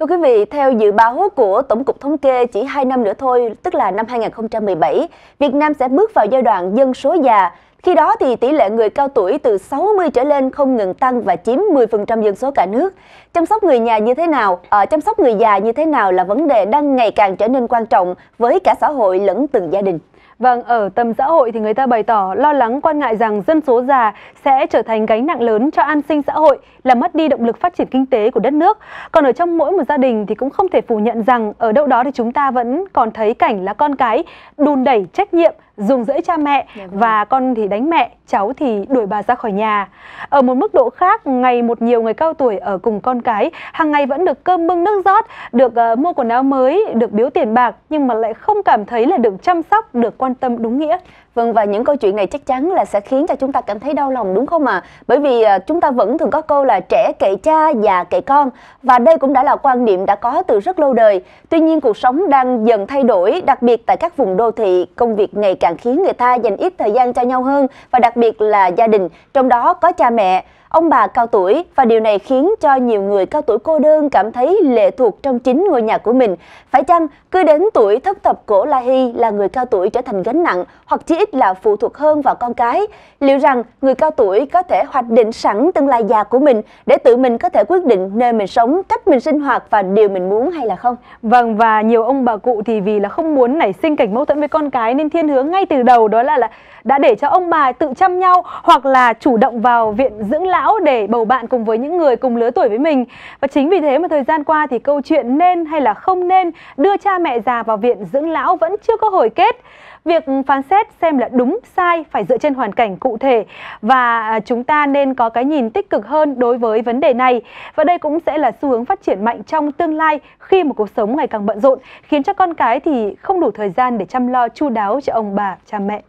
Thưa quý vị, theo dự báo của Tổng cục Thống kê, chỉ 2 năm nữa thôi, tức là năm 2017, Việt Nam sẽ bước vào giai đoạn dân số già. Khi đó thì tỷ lệ người cao tuổi từ 60 trở lên không ngừng tăng và chiếm 10% dân số cả nước. Chăm sóc người nhà như thế nào, à, chăm sóc người già như thế nào là vấn đề đang ngày càng trở nên quan trọng với cả xã hội lẫn từng gia đình. Vâng, ở tầm xã hội thì người ta bày tỏ lo lắng quan ngại rằng dân số già sẽ trở thành gánh nặng lớn cho an sinh xã hội, làm mất đi động lực phát triển kinh tế của đất nước. Còn ở trong mỗi một gia đình thì cũng không thể phủ nhận rằng ở đâu đó thì chúng ta vẫn còn thấy cảnh là con cái đùn đẩy trách nhiệm dùng dẫy cha mẹ dạ vâng. và con thì đánh mẹ, cháu thì đuổi bà ra khỏi nhà. Ở một mức độ khác, ngày một nhiều người cao tuổi ở cùng con cái hàng ngày vẫn được cơm bưng nước rót, được uh, mua quần áo mới, được biếu tiền bạc nhưng mà lại không cảm thấy là được chăm sóc, được quan quan tâm đúng nghĩa. Vâng và những câu chuyện này chắc chắn là sẽ khiến cho chúng ta cảm thấy đau lòng đúng không ạ? À? Bởi vì à, chúng ta vẫn thường có câu là trẻ kệ cha, già kệ con và đây cũng đã là quan niệm đã có từ rất lâu đời. Tuy nhiên cuộc sống đang dần thay đổi, đặc biệt tại các vùng đô thị, công việc ngày càng khiến người ta dành ít thời gian cho nhau hơn và đặc biệt là gia đình, trong đó có cha mẹ ông bà cao tuổi và điều này khiến cho nhiều người cao tuổi cô đơn cảm thấy lệ thuộc trong chính ngôi nhà của mình. Phải chăng cứ đến tuổi thất thập cổ La Hy là người cao tuổi trở thành gánh nặng hoặc chỉ ít là phụ thuộc hơn vào con cái? Liệu rằng người cao tuổi có thể hoạch định sẵn tương lai già của mình để tự mình có thể quyết định nơi mình sống, cách mình sinh hoạt và điều mình muốn hay là không? Vâng và nhiều ông bà cụ thì vì là không muốn nảy sinh cảnh mâu thuẫn với con cái nên thiên hướng ngay từ đầu đó là là đã để cho ông bà tự chăm nhau hoặc là chủ động vào viện dưỡng lão lão để bầu bạn cùng với những người cùng lứa tuổi với mình. Và chính vì thế mà thời gian qua thì câu chuyện nên hay là không nên đưa cha mẹ già vào viện dưỡng lão vẫn chưa có hồi kết. Việc phán xét xem là đúng sai phải dựa trên hoàn cảnh cụ thể và à, chúng ta nên có cái nhìn tích cực hơn đối với vấn đề này. Và đây cũng sẽ là xu hướng phát triển mạnh trong tương lai khi một cuộc sống ngày càng bận rộn, khiến cho con cái thì không đủ thời gian để chăm lo chu đáo cho ông bà, cha mẹ.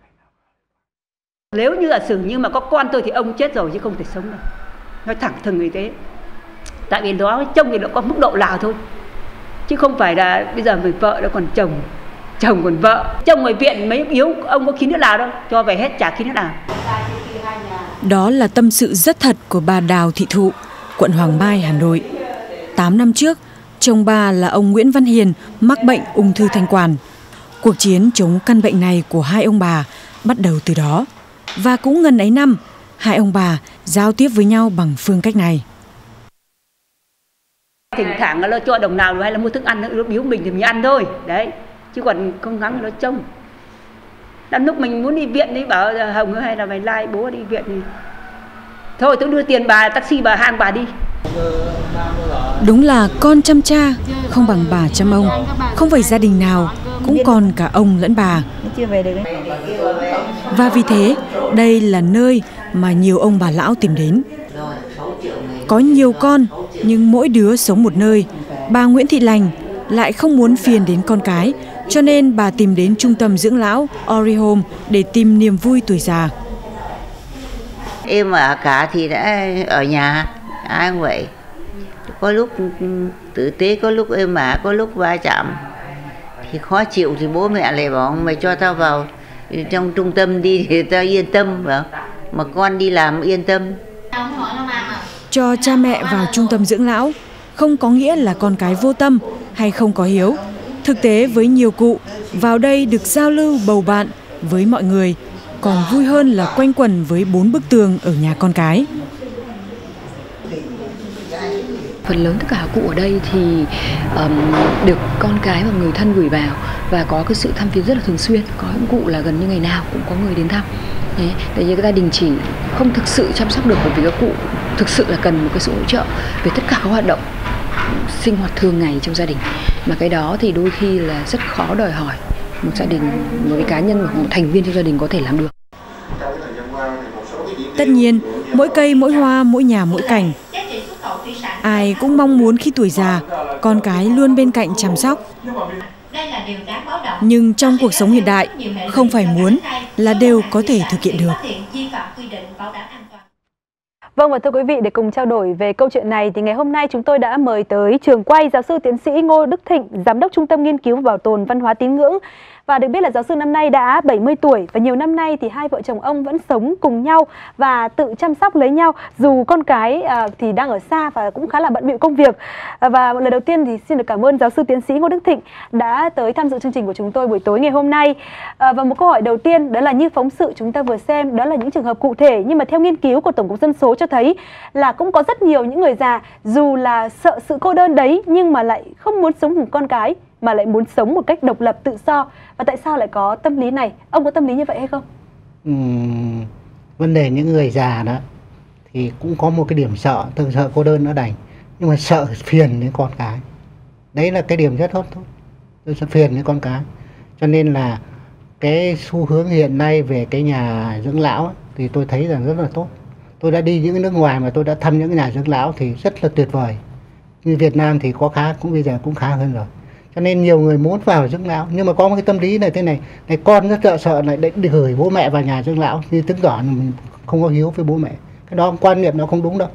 Nếu như là xử nhưng mà có con tôi thì ông chết rồi chứ không thể sống đâu. Nói thẳng thừng như thế. Tại vì đó, trông thì nó có mức độ nào thôi. Chứ không phải là bây giờ người vợ nó còn chồng chồng còn vợ chồng ngoài viện mấy yếu, ông có khí nước nào đâu, cho về hết trả khí nước nào đó là tâm sự rất thật của bà Đào Thị Thụ, quận Hoàng Mai, Hà Nội 8 năm trước, chồng bà là ông Nguyễn Văn Hiền mắc bệnh ung thư thanh quản cuộc chiến chống căn bệnh này của hai ông bà bắt đầu từ đó và cũng gần ấy năm, hai ông bà giao tiếp với nhau bằng phương cách này. Thỉnh thoảng là cho đồng nào hay là mua thức ăn nó biếu mình thì mình ăn thôi. Đấy, chứ còn không gắng nó trông. Đến lúc mình muốn đi viện đi bảo Hồng hay là mày lai bố đi viện thì thôi tôi đưa tiền bà taxi bà hang bà đi Đúng là con chăm cha không bằng bà chăm ông Không phải gia đình nào cũng còn cả ông lẫn bà Và vì thế đây là nơi mà nhiều ông bà lão tìm đến Có nhiều con nhưng mỗi đứa sống một nơi Bà Nguyễn Thị Lành lại không muốn phiền đến con cái cho nên bà tìm đến trung tâm dưỡng lão Ori Home để tìm niềm vui tuổi già. Em ở cả thì đã ở nhà, ai cũng vậy. Có lúc tử tế, có lúc êm ả, có lúc va chạm. Thì khó chịu thì bố mẹ lại bảo mày cho tao vào trong trung tâm đi thì ta yên tâm phải Mà con đi làm yên tâm. Cho cha mẹ vào trung tâm dưỡng lão không có nghĩa là con cái vô tâm hay không có hiếu Thực tế với nhiều cụ, vào đây được giao lưu bầu bạn với mọi người, còn vui hơn là quanh quẩn với bốn bức tường ở nhà con cái. Phần lớn tất cả cụ ở đây thì um, được con cái và người thân gửi vào và có cái sự thăm viếng rất là thường xuyên. Có những cụ là gần như ngày nào cũng có người đến thăm. Đấy, tại vì cái gia đình chỉ không thực sự chăm sóc được bởi vì các cụ thực sự là cần một cái sự hỗ trợ về tất cả các hoạt động sinh hoạt thường ngày trong gia đình. Mà cái đó thì đôi khi là rất khó đòi hỏi một gia đình một cái cá nhân hoặc một thành viên trong gia đình có thể làm được. Tất nhiên mỗi cây mỗi hoa mỗi nhà mỗi cảnh ai cũng mong muốn khi tuổi già con cái luôn bên cạnh chăm sóc. Nhưng trong cuộc sống hiện đại không phải muốn là đều có thể thực hiện được. Vâng và thưa quý vị, để cùng trao đổi về câu chuyện này thì ngày hôm nay chúng tôi đã mời tới trường quay giáo sư tiến sĩ Ngô Đức Thịnh, giám đốc Trung tâm Nghiên cứu và Bảo tồn Văn hóa Tín ngưỡng. Và được biết là giáo sư năm nay đã 70 tuổi và nhiều năm nay thì hai vợ chồng ông vẫn sống cùng nhau và tự chăm sóc lấy nhau dù con cái à, thì đang ở xa và cũng khá là bận bịu công việc. À, và lần đầu tiên thì xin được cảm ơn giáo sư tiến sĩ Ngô Đức Thịnh đã tới tham dự chương trình của chúng tôi buổi tối ngày hôm nay. À, và một câu hỏi đầu tiên đó là như phóng sự chúng ta vừa xem đó là những trường hợp cụ thể nhưng mà theo nghiên cứu của Tổng cục Dân số cho thấy là cũng có rất nhiều những người già dù là sợ sự cô đơn đấy nhưng mà lại không muốn sống cùng con cái mà lại muốn sống một cách độc lập tự do? Và tại sao lại có tâm lý này? Ông có tâm lý như vậy hay không? Uhm, vấn đề những người già đó thì cũng có một cái điểm sợ thường sợ cô đơn nó đành. Nhưng mà sợ phiền đến con cái. Đấy là cái điểm rất tốt thôi tôi sợ phiền đến con cái. Cho nên là cái xu hướng hiện nay về cái nhà dưỡng lão thì tôi thấy rằng rất là tốt. Tôi đã đi những nước ngoài mà tôi đã thăm những cái nhà dưỡng lão thì rất là tuyệt vời. Như Việt Nam thì có khá cũng bây giờ cũng khá hơn rồi cho nên nhiều người muốn vào dưỡng lão. Nhưng mà có một cái tâm lý này thế này này con rất sợ sợ lại để gửi bố mẹ vào nhà dưỡng lão. Như chứng tỏ là mình không có hiếu với bố mẹ. Cái đó quan niệm nó không đúng đâu.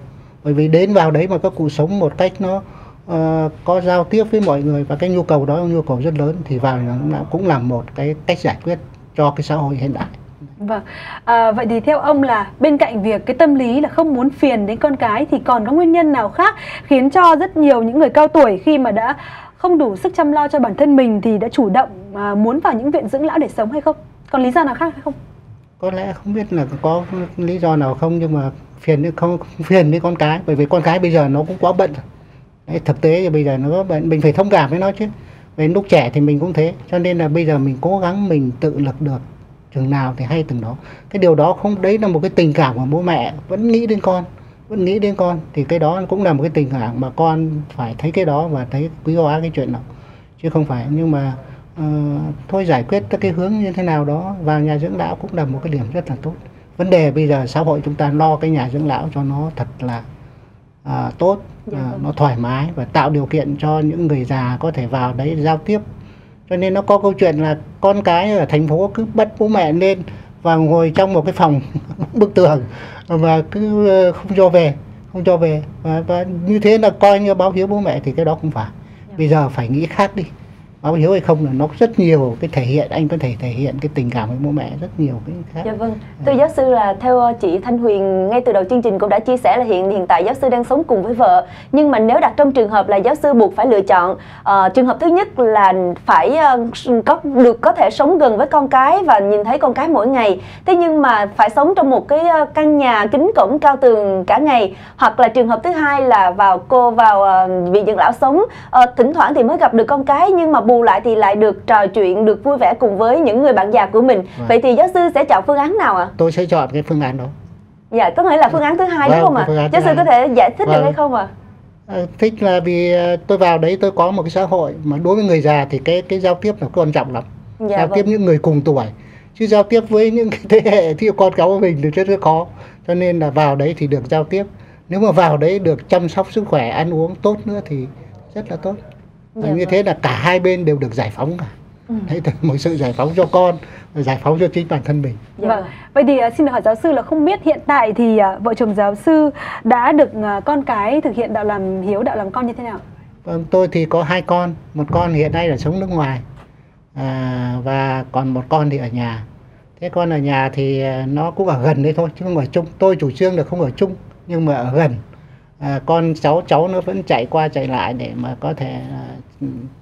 Bởi vì đến vào đấy mà các cụ sống một cách nó uh, có giao tiếp với mọi người và cái nhu cầu đó nhu cầu rất lớn thì vào cũng là một cái cách giải quyết cho cái xã hội hiện đại. Vâng, à, vậy thì theo ông là bên cạnh việc cái tâm lý là không muốn phiền đến con cái thì còn có nguyên nhân nào khác khiến cho rất nhiều những người cao tuổi khi mà đã không đủ sức chăm lo cho bản thân mình thì đã chủ động à, muốn vào những viện dưỡng lão để sống hay không? Còn lý do nào khác hay không? Có lẽ không biết là có lý do nào không nhưng mà phiền không phiền với con cái bởi vì con cái bây giờ nó cũng quá bận Đấy, thực tế thì bây giờ nó bận mình phải thông cảm với nó chứ về lúc trẻ thì mình cũng thế cho nên là bây giờ mình cố gắng mình tự lực được chừng nào thì hay từng đó cái điều đó không đấy là một cái tình cảm của bố mẹ vẫn nghĩ đến con vẫn nghĩ đến con thì cái đó cũng là một cái tình cảm mà con phải thấy cái đó và thấy quý hóa cái chuyện đó. Chứ không phải nhưng mà uh, thôi giải quyết cái hướng như thế nào đó vào nhà dưỡng lão cũng là một cái điểm rất là tốt. Vấn đề bây giờ xã hội chúng ta lo cái nhà dưỡng lão cho nó thật là uh, tốt uh, nó thoải mái và tạo điều kiện cho những người già có thể vào đấy giao tiếp. Cho nên nó có câu chuyện là con cái ở thành phố cứ bắt bố mẹ lên và ngồi trong một cái phòng bức tường và cứ ờ, không cho về không cho về. Và, và như thế là coi như báo hiếu bố mẹ thì cái đó không phải. Dạ. bây giờ phải nghĩ khác đi báo hiếu hay không là nó rất nhiều cái thể hiện anh có thể thể hiện cái tình cảm với bố mẹ rất nhiều cái khác. Dạ vâng. Thưa giáo sư là theo ờ, chị Thanh Huyền ngay từ đầu chương trình cũng đã chia sẻ là hiện hiện tại giáo sư đang sống cùng với vợ. Nhưng mà nếu đặt trong trường hợp là giáo sư buộc phải lựa chọn uh, trường hợp thứ nhất là phải uh, có được có thể sống gần với con cái và nhìn thấy con cái mỗi ngày. Thế nhưng mà phải sống trong một cái căn nhà kính cổng cao tường cả ngày. Hoặc là trường hợp thứ hai là vào cô vào uh, viện dưỡng lão sống. Uh, thỉnh thoảng thì mới gặp được con cái nhưng mà buộc bù lại thì lại được trò chuyện được vui vẻ cùng với những người bạn già của mình vâng. vậy thì giáo sư sẽ chọn phương án nào ạ à? tôi sẽ chọn cái phương án đó dạ có nghĩa là phương án thứ hai vâng, đúng không ạ à? giáo sư có thể giải thích vâng. được hay không ạ à? thích là vì ờ, tôi vào đấy tôi có một cái xã hội mà đối với người già thì cái cái giao tiếp là quan trọng lắm dạ, giao vâng. tiếp những người cùng tuổi chứ giao tiếp với những cái thế hệ thì con cháu của mình thì rất rất khó cho nên là vào đấy thì được giao tiếp nếu mà vào đấy được chăm sóc sức khỏe ăn uống tốt nữa thì rất là tốt dạ, như vâng. thế là cả hai bên đều được giải phóng cả ừ. đấy một sự giải phóng cho con giải phóng cho chính bản thân mình. Dạ. vâng. vậy thì uh, xin hỏi giáo sư là không biết hiện tại thì uh, vợ chồng giáo sư đã được uh, con cái thực hiện đạo làm hiếu đạo làm con như thế nào? Vâng tôi thì có hai con. Một con hiện nay là sống nước ngoài à, và còn một con thì ở nhà. Thế con ở nhà thì nó cũng ở gần đấy thôi chứ không ở chung. Tôi chủ trương là không ở chung nhưng mà ở gần à, con cháu cháu nó vẫn chạy qua chạy lại để mà có thể à,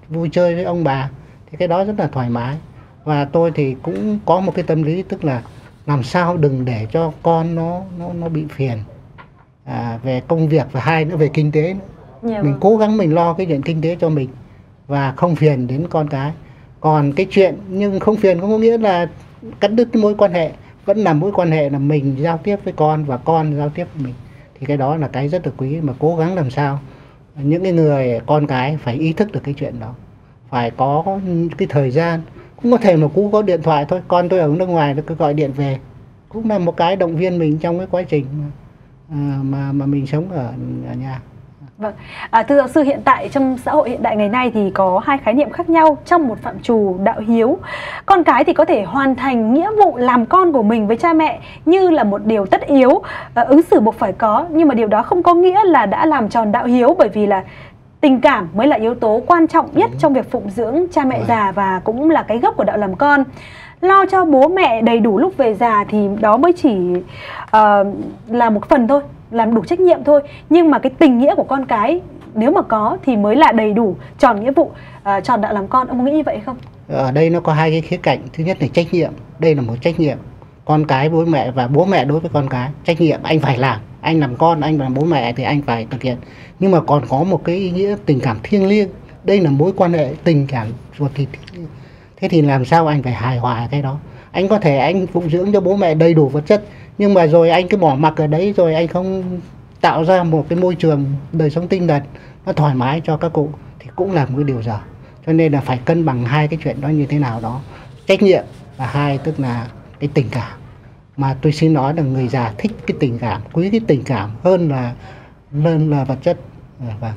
vui chơi với ông bà thì cái đó rất là thoải mái và tôi thì cũng có một cái tâm lý tức là làm sao đừng để cho con nó nó nó bị phiền à, về công việc và hai nữa về kinh tế nữa. Yeah, mình vâng. cố gắng mình lo cái chuyện kinh tế cho mình và không phiền đến con cái còn cái chuyện nhưng không phiền không có nghĩa là cắt đứt mối quan hệ vẫn là mối quan hệ là mình giao tiếp với con và con giao tiếp với mình thì cái đó là cái rất là quý mà cố gắng làm sao những cái người con cái phải ý thức được cái chuyện đó. Phải có cái thời gian cũng có thể mà cũng có điện thoại thôi. Con tôi ở nước ngoài nó cứ gọi điện về. Cũng là một cái động viên mình trong cái quá trình mà à, mà, mà mình sống ở, ở nhà. Vâng, à, thưa giáo sư hiện tại trong xã hội hiện đại ngày nay thì có hai khái niệm khác nhau trong một phạm trù đạo hiếu. Con cái thì có thể hoàn thành nghĩa vụ làm con của mình với cha mẹ như là một điều tất yếu, à, ứng xử buộc phải có, nhưng mà điều đó không có nghĩa là đã làm tròn đạo hiếu bởi vì là tình cảm mới là yếu tố quan trọng nhất trong việc phụng dưỡng cha mẹ già và cũng là cái gốc của đạo làm con. Lo cho bố mẹ đầy đủ lúc về già thì đó mới chỉ uh, là một phần thôi làm đủ trách nhiệm thôi. Nhưng mà cái tình nghĩa của con cái nếu mà có thì mới là đầy đủ tròn nghĩa vụ à, tròn đạo làm con. Ông có nghĩ như vậy không? Ở đây nó có hai cái khía cạnh. Thứ nhất là trách nhiệm. Đây là một trách nhiệm. Con cái bố mẹ và bố mẹ đối với con cái trách nhiệm anh phải làm. Anh làm con anh làm bố mẹ thì anh phải thực hiện. Nhưng mà còn có một cái ý nghĩa tình cảm thiêng liêng. Đây là mối quan hệ tình cảm ruột thịt thế thì làm sao anh phải hài hòa cái đó? Anh có thể anh phụng dưỡng cho bố mẹ đầy đủ vật chất nhưng mà rồi anh cứ bỏ mặc ở đấy rồi anh không tạo ra một cái môi trường đời sống tinh thần nó thoải mái cho các cụ thì cũng là một cái điều dở. Cho nên là phải cân bằng hai cái chuyện đó như thế nào đó. Trách nhiệm và hai tức là cái tình cảm. Mà tôi xin nói là người già thích cái tình cảm quý cái tình cảm hơn là hơn là vật chất. À, vâng.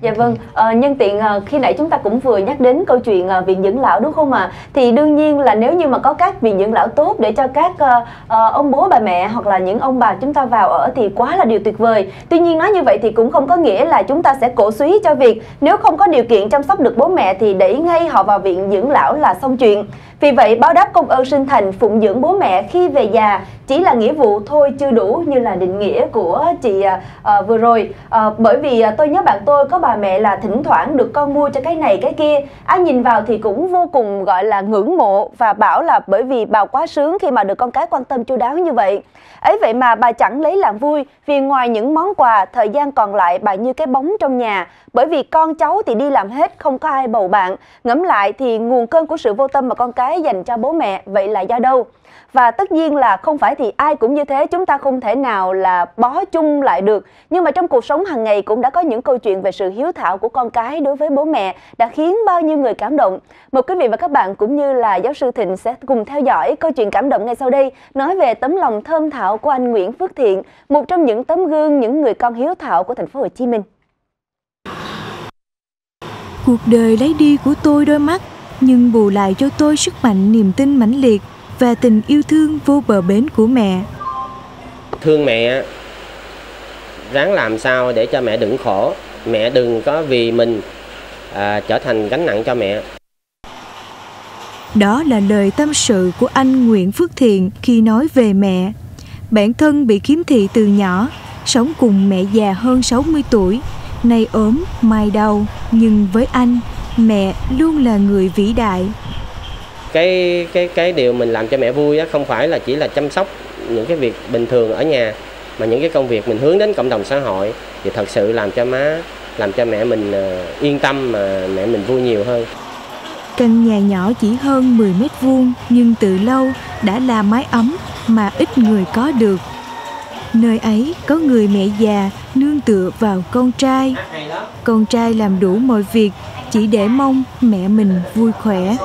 Dạ vâng, à, nhân tiện à, khi nãy chúng ta cũng vừa nhắc đến câu chuyện à, viện dưỡng lão đúng không ạ? À? Thì đương nhiên là nếu như mà có các viện dưỡng lão tốt để cho các à, à, ông bố bà mẹ hoặc là những ông bà chúng ta vào ở thì quá là điều tuyệt vời. Tuy nhiên nói như vậy thì cũng không có nghĩa là chúng ta sẽ cổ suý cho việc nếu không có điều kiện chăm sóc được bố mẹ thì đẩy ngay họ vào viện dưỡng lão là xong chuyện. Vì vậy báo đáp công ơn sinh thành phụng dưỡng bố mẹ khi về già chỉ là nghĩa vụ thôi chưa đủ như là định nghĩa của chị à, à, vừa rồi. À, bởi vì à, tôi nhớ bạn tôi có bà mẹ là thỉnh thoảng được con mua cho cái này cái kia. Ai nhìn vào thì cũng vô cùng gọi là ngưỡng mộ và bảo là bởi vì bà quá sướng khi mà được con cái quan tâm chu đáo như vậy. Ấy vậy mà bà chẳng lấy làm vui vì ngoài những món quà thời gian còn lại bà như cái bóng trong nhà bởi vì con cháu thì đi làm hết không có ai bầu bạn. Ngẫm lại thì nguồn cơn của sự vô tâm mà con cái dành cho bố mẹ vậy là do đâu? Và tất nhiên là không phải thì ai cũng như thế, chúng ta không thể nào là bó chung lại được. Nhưng mà trong cuộc sống hàng ngày cũng đã có những câu chuyện về sự hiếu thảo của con cái đối với bố mẹ đã khiến bao nhiêu người cảm động. một quý vị và các bạn cũng như là giáo sư Thịnh sẽ cùng theo dõi câu chuyện cảm động ngay sau đây nói về tấm lòng thơm thảo của anh Nguyễn Phước Thiện, một trong những tấm gương những người con hiếu thảo của thành phố Hồ Chí Minh. Cuộc đời lấy đi của tôi đôi mắt, nhưng bù lại cho tôi sức mạnh niềm tin mãnh liệt và tình yêu thương vô bờ bến của mẹ. Thương mẹ, ráng làm sao để cho mẹ đừng khổ, mẹ đừng có vì mình à, trở thành gánh nặng cho mẹ. Đó là lời tâm sự của anh Nguyễn Phước Thiện khi nói về mẹ. Bản thân bị khiếm thị từ nhỏ, sống cùng mẹ già hơn 60 tuổi, nay ốm, mai đau, nhưng với anh, mẹ luôn là người vĩ đại, cái cái cái điều mình làm cho mẹ vui á không phải là chỉ là chăm sóc những cái việc bình thường ở nhà mà những cái công việc mình hướng đến cộng đồng xã hội thì thật sự làm cho má làm cho mẹ mình uh, yên tâm mà mẹ mình vui nhiều hơn. Căn nhà nhỏ chỉ hơn 10 mét vuông nhưng từ lâu đã là mái ấm mà ít người có được. Nơi ấy có người mẹ già nương tựa vào con trai. Con trai làm đủ mọi việc chỉ để mong mẹ mình vui khỏe.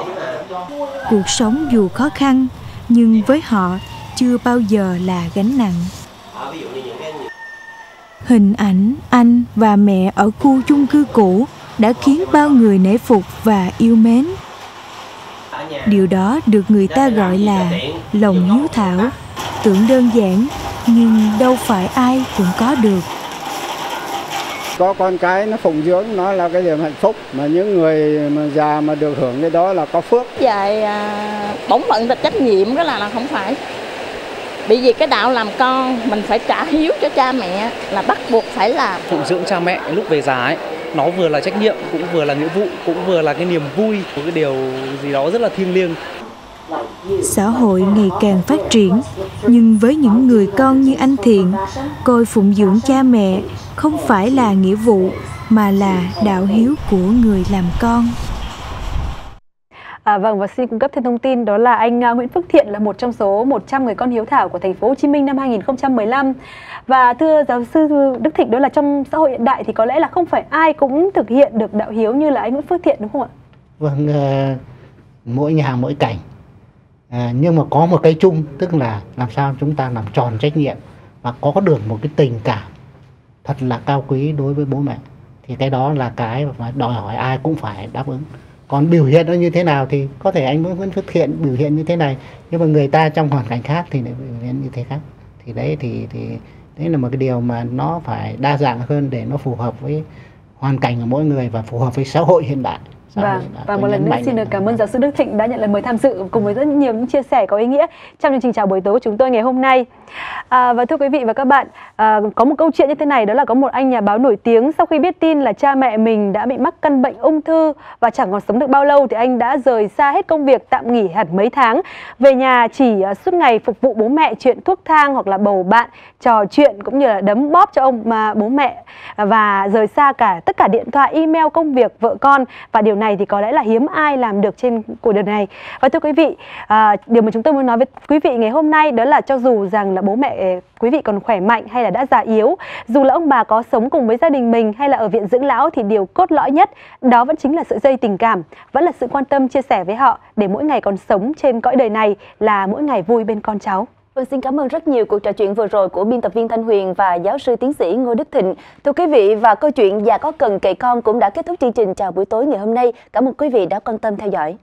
Cuộc sống dù khó khăn, nhưng với họ chưa bao giờ là gánh nặng. Hình ảnh anh và mẹ ở khu chung cư cũ đã khiến bao người nể phục và yêu mến. Điều đó được người ta gọi là lòng hiếu thảo, tưởng đơn giản, nhưng đâu phải ai cũng có được có con cái nó phụng dưỡng nó là cái niềm hạnh phúc. Mà những người mà già mà được hưởng cái đó là có phước. Dài à, bổn phận và trách nhiệm đó là là không phải. Bởi vì cái đạo làm con mình phải trả hiếu cho cha mẹ là bắt buộc phải làm. Phụng dưỡng cha mẹ lúc về già ấy nó vừa là trách nhiệm cũng vừa là nghĩa vụ cũng vừa là cái niềm vui. Một cái điều gì đó rất là thiêng liêng xã hội ngày càng phát triển nhưng với những người con như anh thiện coi phụng dưỡng cha mẹ không phải là nghĩa vụ mà là đạo hiếu của người làm con À, vâng và xin cung cấp thêm thông tin đó là anh uh, Nguyễn Phước Thiện là một trong số 100 người con hiếu thảo của thành phố Hồ Chí Minh năm 2015. Và thưa giáo sư Đức Thịnh đó là trong xã hội hiện đại thì có lẽ là không phải ai cũng thực hiện được đạo hiếu như là anh Nguyễn Phước Thiện đúng không ạ? Vâng, uh, mỗi nhà mỗi cảnh à, nhưng mà có một cái chung tức là làm sao chúng ta làm tròn trách nhiệm và có được một cái tình cảm thật là cao quý đối với bố mẹ thì cái đó là cái mà đòi hỏi ai cũng phải đáp ứng. Còn biểu hiện nó như thế nào thì có thể anh vẫn thực hiện biểu hiện như thế này nhưng mà người ta trong hoàn cảnh khác thì lại biểu hiện như thế khác. Thì đấy thì thì đấy là một cái điều mà nó phải đa dạng hơn để nó phù hợp với hoàn cảnh của mỗi người và phù hợp với xã hội hiện đại. Vâng, và một lần nữa xin được cảm ơn giáo sư Đức Thịnh đã nhận lời mời tham dự cùng với rất nhiều những chia sẻ có ý nghĩa trong chương trình chào buổi tối của chúng tôi ngày hôm nay. À, và thưa quý vị và các bạn, à, có một câu chuyện như thế này đó là có một anh nhà báo nổi tiếng sau khi biết tin là cha mẹ mình đã bị mắc căn bệnh ung thư và chẳng còn sống được bao lâu thì anh đã rời xa hết công việc tạm nghỉ hẳn mấy tháng. Về nhà chỉ à, suốt ngày phục vụ bố mẹ chuyện thuốc thang hoặc là bầu bạn trò chuyện cũng như là đấm bóp cho ông mà bố mẹ. Và rời xa cả tất cả điện thoại, email, công việc, vợ con và điều này thì có lẽ là hiếm ai làm được trên cuộc đời này. Và thưa quý vị à, điều mà chúng tôi muốn nói với quý vị ngày hôm nay đó là cho dù rằng là bố mẹ à, quý vị còn khỏe mạnh hay là đã già yếu dù là ông bà có sống cùng với gia đình mình hay là ở viện dưỡng lão thì điều cốt lõi nhất đó vẫn chính là sợi dây tình cảm vẫn là sự quan tâm chia sẻ với họ để mỗi ngày còn sống trên cõi đời này là mỗi ngày vui bên con cháu. Vâng, xin cảm ơn rất nhiều cuộc trò chuyện vừa rồi của biên tập viên Thanh Huyền và giáo sư tiến sĩ Ngô Đức Thịnh. Thưa quý vị, và câu chuyện già có cần kệ con cũng đã kết thúc chương trình chào buổi tối ngày hôm nay. Cảm ơn quý vị đã quan tâm theo dõi.